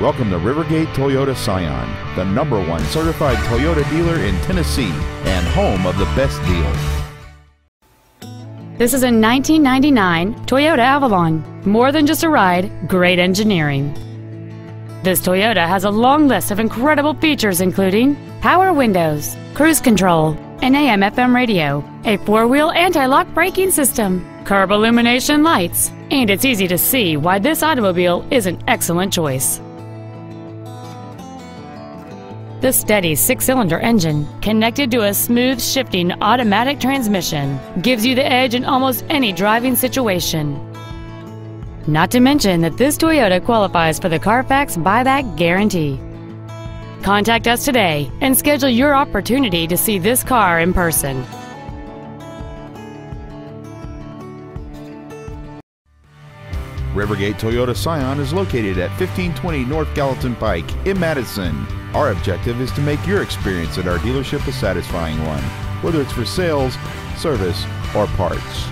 Welcome to Rivergate Toyota Scion, the number one certified Toyota dealer in Tennessee and home of the best deal. This is a 1999 Toyota Avalon. More than just a ride, great engineering. This Toyota has a long list of incredible features including power windows, cruise control, an AM FM radio, a four-wheel anti-lock braking system, curb illumination lights, and it's easy to see why this automobile is an excellent choice. The steady six-cylinder engine, connected to a smooth shifting automatic transmission, gives you the edge in almost any driving situation. Not to mention that this Toyota qualifies for the Carfax buyback guarantee. Contact us today and schedule your opportunity to see this car in person. Rivergate Toyota Scion is located at 1520 North Gallatin Pike in Madison. Our objective is to make your experience at our dealership a satisfying one, whether it's for sales, service, or parts.